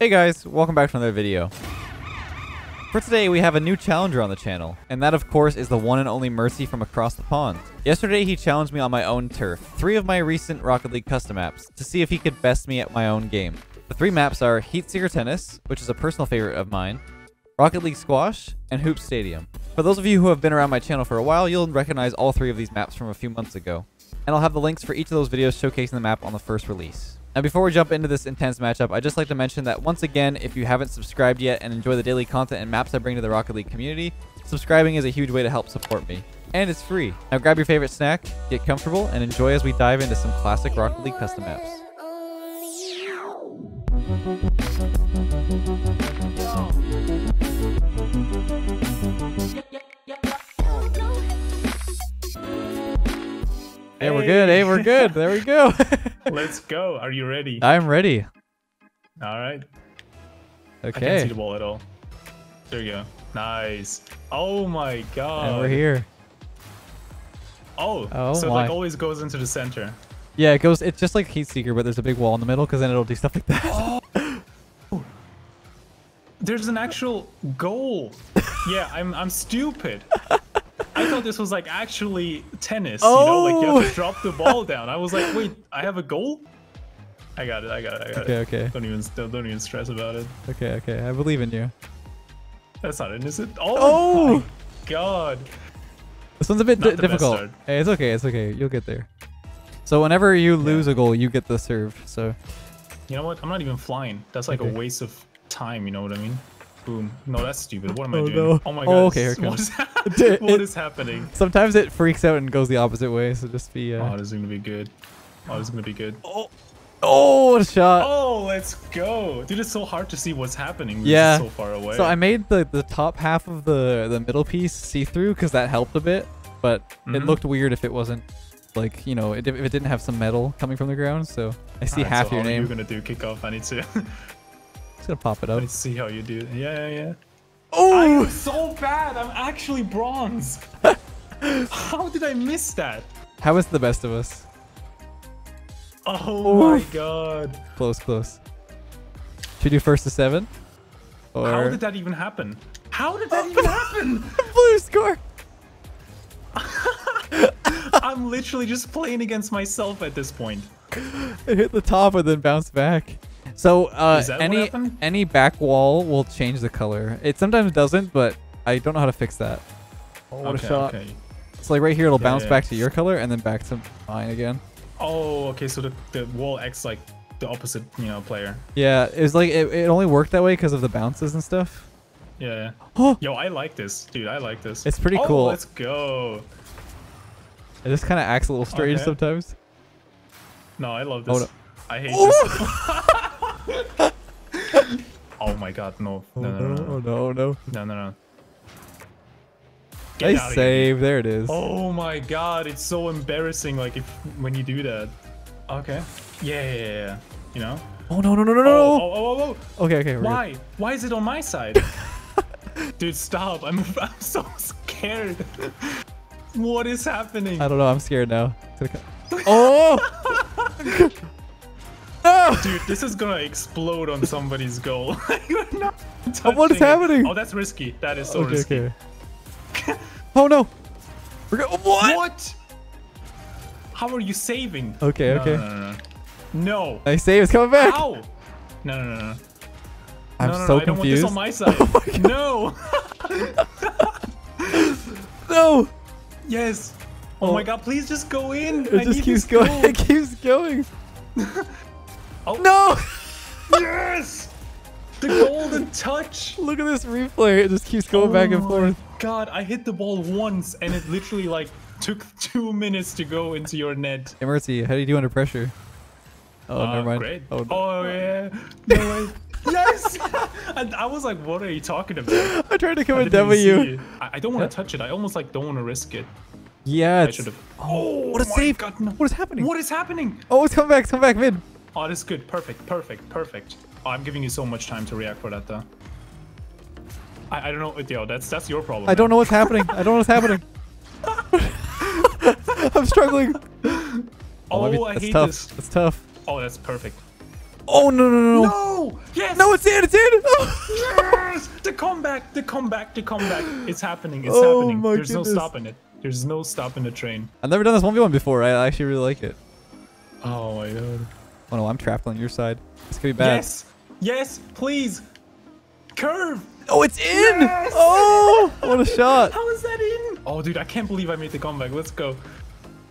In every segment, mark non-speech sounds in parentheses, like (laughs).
Hey guys, welcome back to another video. For today, we have a new challenger on the channel, and that of course is the one and only Mertzy from across the pond. Yesterday, he challenged me on my own turf, three of my recent Rocket League custom maps, to see if he could best me at my own game. The three maps are Heatseeker Tennis, which is a personal favorite of mine, Rocket League Squash, and Hoop Stadium. For those of you who have been around my channel for a while, you'll recognize all three of these maps from a few months ago. And I'll have the links for each of those videos showcasing the map on the first release. Now, before we jump into this intense matchup, I'd just like to mention that once again, if you haven't subscribed yet and enjoy the daily content and maps I bring to the Rocket League community, subscribing is a huge way to help support me. And it's free. Now grab your favorite snack, get comfortable, and enjoy as we dive into some classic Rocket League custom maps. Hey, we're good. Hey, we're good. There we go. (laughs) Let's go. Are you ready? I'm ready. All right. Okay. I can't see the ball at all. There you go. Nice. Oh my god. And we're here. Oh, Oh so it like always goes into the center. Yeah, it goes. It's just like Heatseeker, but there's a big wall in the middle because then it'll do stuff like that. Oh. (laughs) There's an actual goal. (laughs) yeah, I'm I'm stupid. Thought this was like actually tennis. You know, like you Oh. have to oh. drop the ball (laughs) down. I was like, wait, I have a goal? I got it. I got it. I got Okay, it. okay. Don't even don't, don't even stress about it. Okay, okay. I believe in you. That's not it, is it? Oh, Oh! god. This one's a bit Not di- the best difficult. Hey, it's okay. It's okay. You'll get there. So whenever you lose a goal, you get the serve. So You know what? I'm not even flying. That's like Okay. a waste of time. You know what I mean? Boom. No, that's stupid. What am I Oh, doing? no. Oh my Oh, god. okay, here (laughs) it comes. what, is, what it- is happening? sometimes it freaks out and goes the opposite way. So just be. Oh, Uh... this is gonna be good. Oh, this is gonna be good. Oh, oh, shot! Oh, let's go, dude! It's so hard to see what's happening. Yeah. so far away. So I made the the top half of the the middle piece see through because that helped a bit, but it Mhm. looked weird if it wasn't like you know it, if it didn't have some metal coming from the ground. So I see Alright, half so your name. you're gonna do kickoff? I need to. (laughs) Gonna pop it up. to see how you do. Yeah, yeah, yeah. Oh! I'm so bad. I'm actually bronze. (laughs) how did I miss that? How is the best of us? Oh my god. Close, close. Should we do first to seven? Or How did that even happen? How did that (laughs) even happen? (laughs) blue score? I'm literally just playing against myself at this point. It hit the top and then bounced back. So uh, Is that what any any back wall will change the color. It sometimes doesn't, but I don't know how to fix that. Oh, what okay, a shot! okay. So like right here, it'll Yeah, bounce yeah. back to your color and then back to mine again. Oh, okay. So the, the wall acts like the opposite, you know, player. Yeah, it was like it, it only worked that way because of the bounces and stuff. Yeah. yeah. (gasps) Oh, Yo, I like this, dude. I like this. It's pretty Oh, cool. Let's go. it just kind of acts a little strange Okay. sometimes. No, I love Oh, this. no. I hate Oh! this. (laughs) (laughs) (laughs) oh my god, no. Oh No, no, no, no! no. Oh no! No! No, no, no. Get Nice save. There it is. Oh my god, it's so embarrassing like if when you do that. Okay. Yeah, yeah, yeah. You know? Oh no! No! No! No! Oh, No! oh, oh, oh, oh. Okay. Okay. we're good. Why? Why is it on my side? (laughs) Dude, stop. I'm, (laughs) I'm so scared. what is happening? I don't know. I'm scared now. It's gonna co- Oh! No! Dude, this is gonna explode on somebody's goal. (laughs) Oh, what is touching it. happening? Oh, that's risky. That is so okay. risky. Okay. (laughs) oh no! We're go- what? What? How are you saving? Okay. No, Okay. No, no, no. No. Nice save. It's coming back. How? No, no, no, no. I'm no, no, so no, I don't want confused. this on my (laughs) side. Oh no. no! yes. Oh, Oh. my god, please just go in. It I just need keeps going. goal. It keeps going. Oh. No! (laughs) Yes! The golden touch! Look at this replay. It just keeps going back and Oh forth. God, I hit the ball once and it literally like took (laughs) two minutes to go into your net. Hey, Mertzy, how do you do under pressure? Oh, Uh, never mind. Great. Oh, Oh, yeah. No way. yes! (laughs) and I was like, what are you talking about? I tried to come I and even W. I, I don't want to touch it. I almost like don't want to risk it. Yeah, I should have. Oh, what a save! God, no. What is happening? What is happening? Oh, it's coming back. It's coming back mid. Oh, that's good. Perfect. Perfect. Perfect. Oh, I'm giving you so much time to react for that, though. I, I don't know. Yo, that's that's your problem. I don't know what's happening. I don't know what's happening. (laughs) I'm struggling. Oh, oh maybe I hate tough. this. That's tough. Oh, that's perfect. Oh no no no no! No! Yes! No, it's in! It's in! (laughs) Yes! The comeback! The comeback! The comeback! It's happening! It's Oh happening! There's goodness. no stopping it. There's no stopping the train. I've never done this one v one before. I actually really like it. Oh my god. Oh no, I'm trapped on your side. This could be bad. Yes! Yes! Please! Curve! Oh, it's in! Yes! Oh, what a (laughs) shot! How is that in? Oh, dude, I can't believe I made the comeback. Let's go.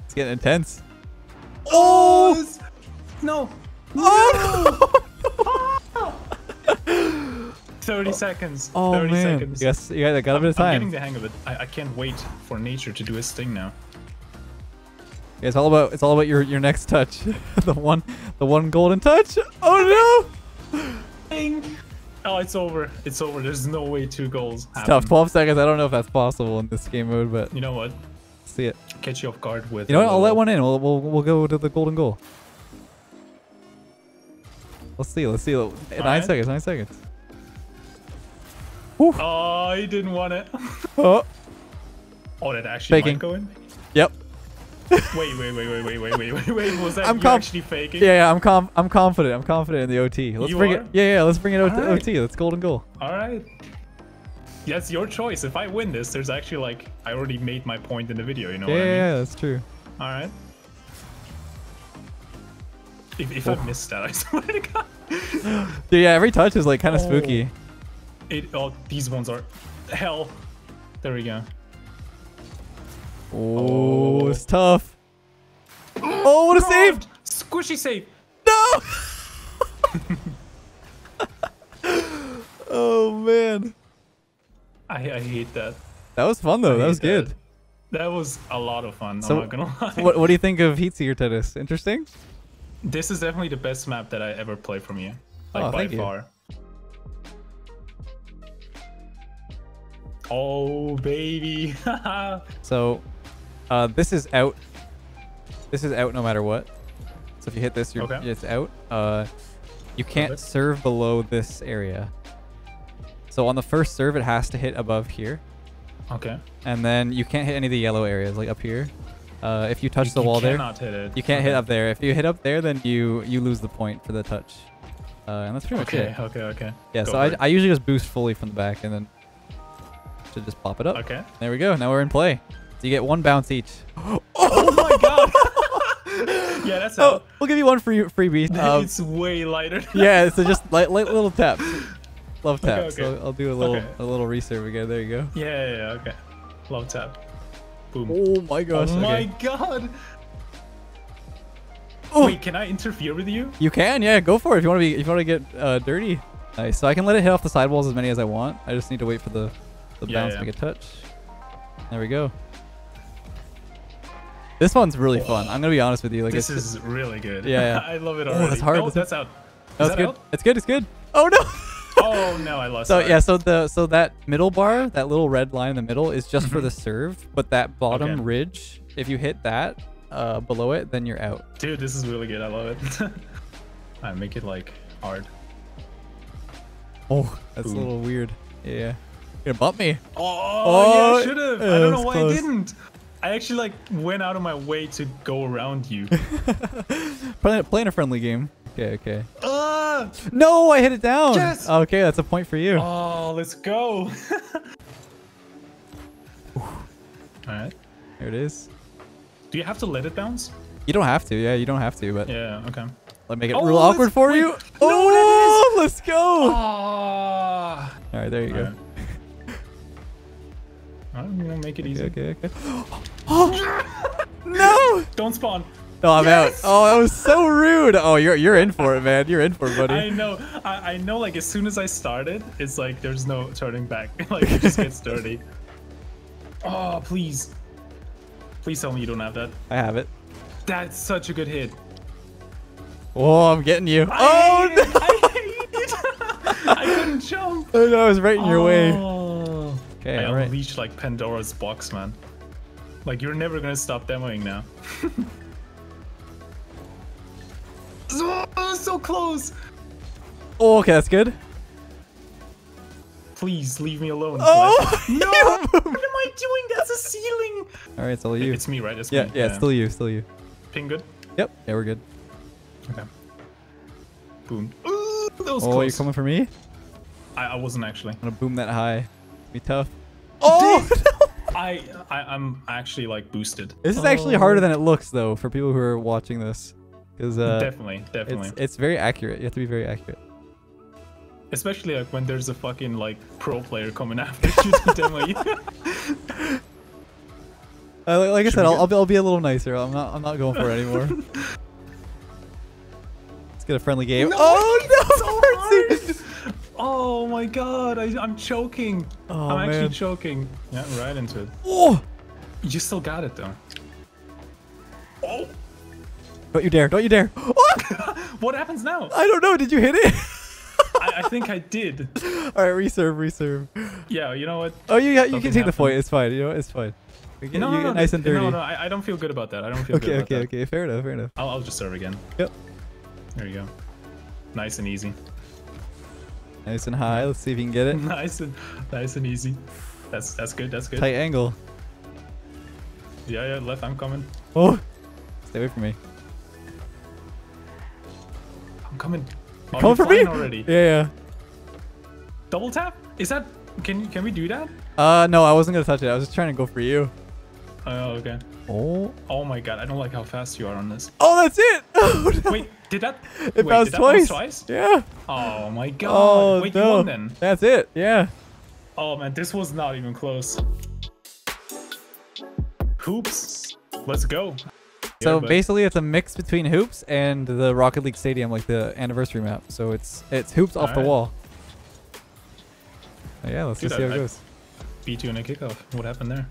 It's getting intense. Oh! Yes! No! Oh! (laughs) 30 seconds. Oh, oh 30 man! seconds. Yes, you got, got a bit of I'm getting the hang of it. I, I can't wait for nature to do its thing now. Yeah, it's all about it's all about your your next touch, (laughs) the one the one golden touch. Oh Ding! Oh, it's over. It's over. There's no way two goals no! happen. Tough. 12 seconds. I don't know if that's possible in this game mode, but You know what? see it. Catch you off guard with. You know what? I'll let one in. We'll we'll, we'll go to the golden goal. Let's see. Let's see. Nine Alright. seconds. Nine seconds. Oh, he didn't want it. Oh. Oh, that actually Faking. might go in. Yep. Wait, wait, wait, wait, wait, wait, wait, wait, wait. Was that I'm you actually faking? Yeah, yeah. I'm com I'm confident. I'm confident in the OT. Let's You bring are? it. Yeah, yeah. Let's bring it out to Alright. OT. Let's golden goal. All right. That's your choice. If I win this, there's actually like I already made my point in the video. You know Yeah, what I yeah, mean? yeah. That's true. All right. If, if I oh. missed that, I (laughs) swear to God. (laughs) Dude, yeah. Every touch is like kind of Oh. spooky. It, oh, these ones are hell. There we go. Oh, Oh. it's oh. tough. Oh, what a save! Squishy save. No! (laughs) oh man, I, I hate that. that was fun though. I That was good. that. That was a lot of fun. So, I'm not gonna (laughs) lie. What What do you think of Heatseeker tennis? Interesting. This is definitely the best map that I ever played from you. Like Oh, by you. far. Oh baby. (laughs) So, uh, this is out. This is out no matter what. So if you hit this, you're Okay. it's out. Uh, you can't Perfect. serve below this area. So on the first serve, it has to hit above here, okay. and then you can't hit any of the yellow areas like up here. Uh, if you touch You- the wall there, cannot hit it. you can't hit up there. If you hit up there, then you you lose the point for the touch. Uh, and that's pretty much Okay, it. okay, okay. okay. Yeah. Go so I. I usually just boost fully from the back and then should just pop it up. Okay. There we go. Now we're in play. So you get one bounce each. (gasps) Oh my god. (laughs) yeah, that's Oh, out. we'll give you one free freebie. Um, it's way lighter. yeah, so just light, light little taps. (laughs) Love taps. okay. So I'll do a little Okay. a little reserve again. There you go. Yeah, yeah, yeah, okay. Love tap. Boom. Oh my gosh. oh my okay. god. Oh. Wait, can I interfere with you? You can, yeah, go for it if you want to be if you want to get uh, dirty. Nice. So I can let it hit off the sidewalls as many as I want. I just need to wait for the the Yeah, bounce yeah. to make a touch. There we go. This one's really fun. I'm gonna be honest with you. Like This it's is really good. Yeah, yeah. (laughs) I love it Oh, already. that's hard, Oh, that's- out. Oh, Is it's that good. out? It's good. It's good. Oh no. (laughs) Oh no, I lost. It. So that. yeah, so the so that middle bar, that little red line in the middle, is just for Mhm. the serve. But that bottom Okay. ridge, if you hit that uh, below it, then you're out. Dude, this is really good. I love it. (laughs) I make it like hard. Oh, that's Boom. a little weird. Yeah. You're gonna bump me. Oh, Oh, yeah, I should have. I don't know why close. I didn't. I actually like went out of my way to go around you. (laughs) Playing, playing a friendly game. Okay, okay. Ah! No, I hit it down. Yes! Okay, that's a point for you. Oh, let's go. (laughs) All right. There it is. Do you have to let it bounce? You don't have to. Yeah, you don't have to, but Yeah. Okay. let me make it Oh, real awkward for wait. you. No, oh, let's go. Ah. All right, there you go. Alright. I'm gonna make it easy. Okay, okay, okay. (gasps) Oh, no. (laughs) Don't spawn. No, I'm Yes! out. Oh, that was so rude. Oh, you're you're in for it, man. You're in for it, buddy. I know. I, I know. Like as soon as I started, it's like there's no turning back. (laughs) like it just gets dirty. (laughs) Oh please, please tell me you don't have that. I have it. That's such a good hit. Oh, I'm getting you. I Oh no! I. I couldn't jump. no, I was right in your way. Oh. Okay, I all right. unleashed like Pandora's box, man. Like you're never gonna stop demoing now. oh, (laughs) so close. Oh, okay, that's good. Please leave me alone. Oh, (laughs) no! what am I doing? That's a ceiling. All right, it's all you. It's me, right? It's Yeah, me. yeah, it's still you, still you. Ping good. Yep. Yeah, we're good. Okay. Boom. Ooh, Oh, close. you're coming for me? I, I wasn't actually. I'm gonna boom that high. Be tough. Oh! (laughs) I, I I'm actually like boosted. this is actually Oh. harder than it looks, though, for people who are watching this, because uh, definitely, definitely. it's it's very accurate. You have to be very accurate. Especially like when there's a fucking like pro player coming (laughs) after you to demo you. (laughs) Uh, like, like I said, I'll, I'll be I'll be a little nicer. I'm not I'm not going for it anymore. Let's get a friendly game. No, oh no! So hard. Oh my god, I, I'm choking. Oh, I'm actually man. choking. Yeah, right into it. Oh! You still got it though. Oh, Don't you dare! Don't you dare! (laughs) Oh! what happens now? I don't know. Did you hit it? I, I think I did. (laughs) All right, reserve, reserve. Yeah, you know what? Oh, you got, you Something can take the point. It's fine. You know, it's fine. Get, No, no, no, nice and dirty. No, no, I, I don't feel good about that. I don't feel good okay, about okay, that. okay. Fair enough. Fair enough. I'll, I'll just serve again. Yep. There you go. Nice and easy. Nice and high. Let's see if you can get it. (laughs) nice and nice and easy. That's that's good. That's good. Tight angle. Yeah, yeah. Left. I'm coming. Oh! Stay away from me. I'm coming. Oh, Come for me! already. Yeah, yeah. Double tap? Is that? Can can we do that? Uh, no, I wasn't gonna touch it. I was just trying to go for you. Oh, okay. Oh. Oh my god, I don't like how fast you are on this. Oh, that's it! (laughs) Oh, no. Wait, did that? It wait, bounced did that bounce twice. twice? Yeah. Oh my god. Oh, wait, you won then. That's it. Yeah. Oh man, this was not even close. Hoops. Let's go. So Yeah, basically, it's a mix between hoops and the Rocket League Stadium, like the anniversary map. So it's it's hoops off the wall. Yeah, let's Dude, just see how it I- goes. beat you in a kickoff. What happened there?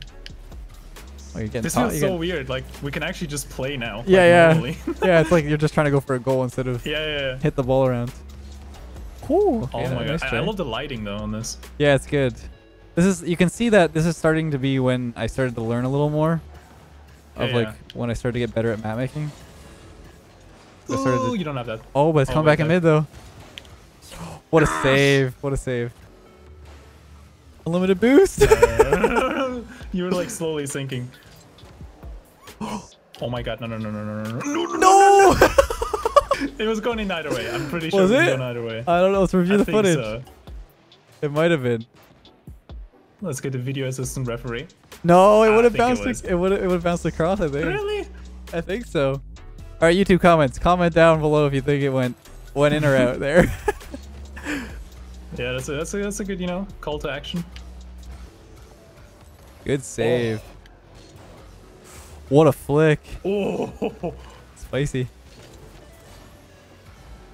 Oh, you're getting This feels so weird. Like we can actually just play now. like, Yeah, yeah. (laughs) yeah, it's like you're just trying to go for a goal instead of (laughs) yeah, yeah, yeah. hit the ball around. Cool. Oh okay, Oh my nice god, I. I love the lighting though on this. Yeah, it's good. This is you can see that this is starting to be when I started to learn a little more of Yeah, like yeah. when I started to get better at map making. Ooh, to- you don't have that. Oh, but it's Oh coming back in mid though. (gasps) What a save! What a save! Unlimited boost. (laughs) you were like slowly sinking. (gasps) Oh my god, no, no, no, no, no, no, no. no! (laughs) It was going in either way. I'm pretty sure Was it was it? going either way. I don't know. Let's review I the footage. so. It might have been. Let's get the video assistant referee. No, it would have think it bounced. It, would. It would have bounced across. I think. Really? I think so. All right, YouTube comments. Comment down below if you think it went went in or out (laughs) there. Yeah, that's a, that's a, that's a good, you know, call to action. Good save. What a flick. Oh, Spicy.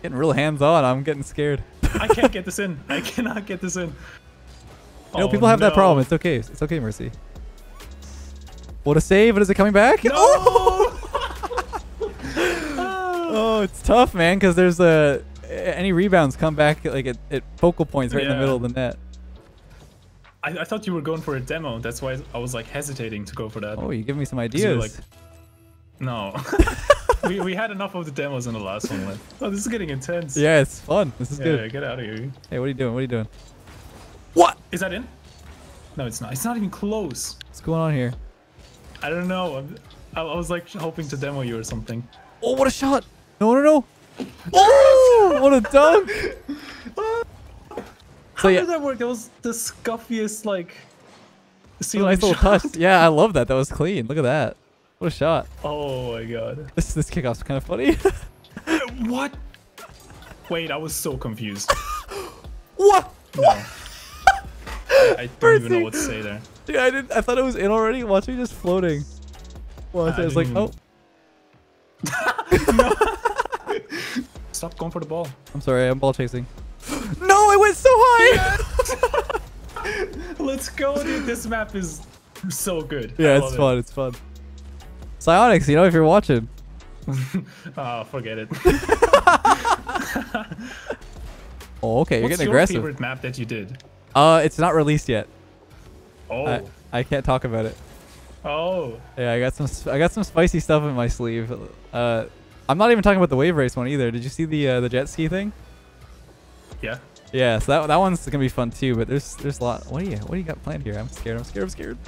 Getting real hands on. I'm getting scared. I can't get this in. I cannot get this in. You know, Oh, people have that problem. It's okay. It's okay, Mertzy. What a save. But is it coming back? No! Oh! oh, it's tough, man, because there's a. Any rebounds come back like at, at focal points right in the middle of the net. I, I thought you were going for a demo. That's why I was like hesitating to go for that. Oh, you give me some ideas. like- No. (laughs) we, we had enough of the demos in the last one. Like, oh, this is getting intense. yeah, it's fun. This is Yeah, good. get out of here. Hey, what are you doing? What are you doing? What? Is that in? No, it's not. It's not even close. What's going on here? I don't know. I'm, I, I was like hoping to demo you or something. Oh, what a shot! No, no, no! Oh, what a dunk! (laughs) Oh, How yeah- did that work? That was the scuffiest like. Ceiling nice little shot. touch. Yeah, I love that. That was clean. Look at that. What a shot. Oh my god. This this kickoff's kind of funny. (laughs) What? Wait, I was so confused. (laughs) what? No. I, I don't even know what to say there. Dude, I didn't. I thought it was in already. Watch me just floating. Watch. I I was like, didn't oh, (laughs) Stop going for the ball. I'm sorry. I'm ball chasing. No, I went so high. (laughs) Let's go, dude. This map is so good. Yeah, it's it. fun. It's fun. Psyonix, you know, if you're watching. (laughs) Ah, forget it. (laughs) Oh, okay. You're What's getting your aggressive. favorite map that you did? Uh, it's not released yet. Oh. I, I can't talk about it. oh. Yeah, I got some. I got some spicy stuff in my sleeve. Uh, I'm not even talking about the wave race one either. Did you see the uh, the jet ski thing? Yeah. Yeah, so that that one's gonna be fun too. But there's there's a lot. What do you what do you got planned here? I'm scared. I'm scared. I'm scared.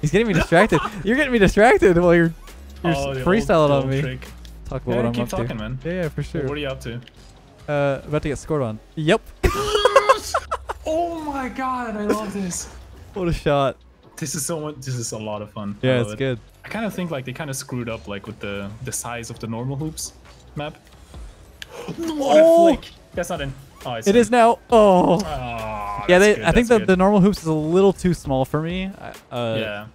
He's getting me distracted. (laughs) you're getting me distracted while you're you're oh, freestyling old, on me. Trick. talk about Yeah, what I'm keep up talking, to. man. Yeah, yeah, for sure. What are you up to? Uh, about to get scored on. Yep. (laughs) oh my god, I love this. (laughs) what a shot. This is so much. This is a lot of fun. Yeah, it's it. good. I kind of think like they kind of screwed up like with the the size of the normal hoops map. what Oh! a flick! That's not in. Oh, it's It now. Oh. Oh, yeah, they, good, I think the, good. the normal hoops is a little too small for me. Uh, yeah.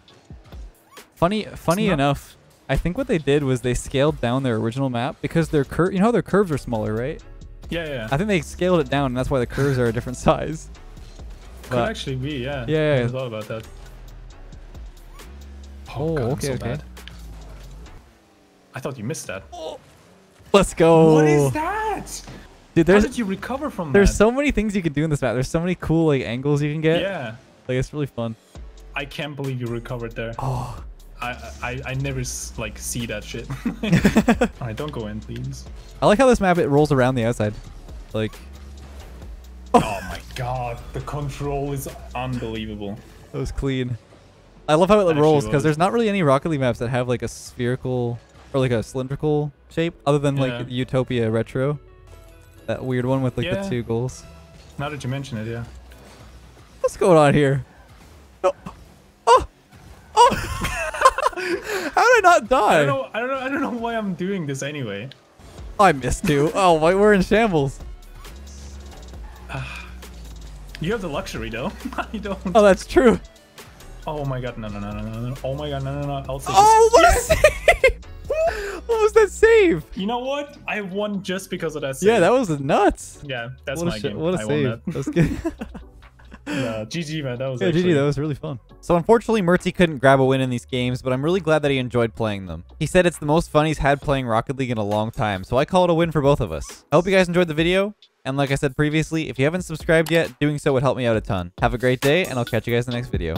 Funny, funny enough, I think what they did was they scaled down their original map because their cur- you know how their curves are smaller, right? Yeah, yeah. I think they scaled it down, and that's why the curves are a different size. Could But- actually be, yeah. Yeah, I yeah. never thought about that. Oh, God, okay, so okay. bad. I thought you missed that. Let's go. What is that? Dude, How there's did you recover from that? there's that? so many things you can do in this map. There's so many cool like angles you can get. yeah. Like it's really fun. I can't believe you recovered there. Oh. I, I I never like see that shit. (laughs) (laughs) All right, don't go in, please. I like how this map it rolls around the outside. Like Oh (laughs) my god, the control is unbelievable. that was clean. I love how it Actually rolls because there's not really any Rocket League maps that have like a spherical or like a cylindrical shape other than like Utopia Retro. That weird one with like Yeah. the two goals. Now that you mention it, yeah. What's going on here? Oh. Oh. Oh. (laughs) how did I not I die? don't know. I don't know. I don't know why I'm doing this anyway. I missed two. Oh, we're in shambles. (sighs) You have the luxury though. (laughs) I don't. Oh, that's true. Oh my god, no, no, no, no, no, no. Oh my god, no, no, no. Also, Oh, what a save! What was that save? you know what? I won just because of that. Save. Yeah, that was nuts. Yeah, that's what my game. what a I save. won that. That was good. (laughs) (laughs) GG man, that was yeah, actually. GG, that was really fun. So unfortunately, Mertzy couldn't grab a win in these games, but I'm really glad that he enjoyed playing them. He said it's the most fun he's had playing Rocket League in a long time, so I call it a win for both of us. I hope you guys enjoyed the video, and like I said previously, if you haven't subscribed yet, doing so would help me out a ton. Have a great day, and I'll catch you guys in the next video.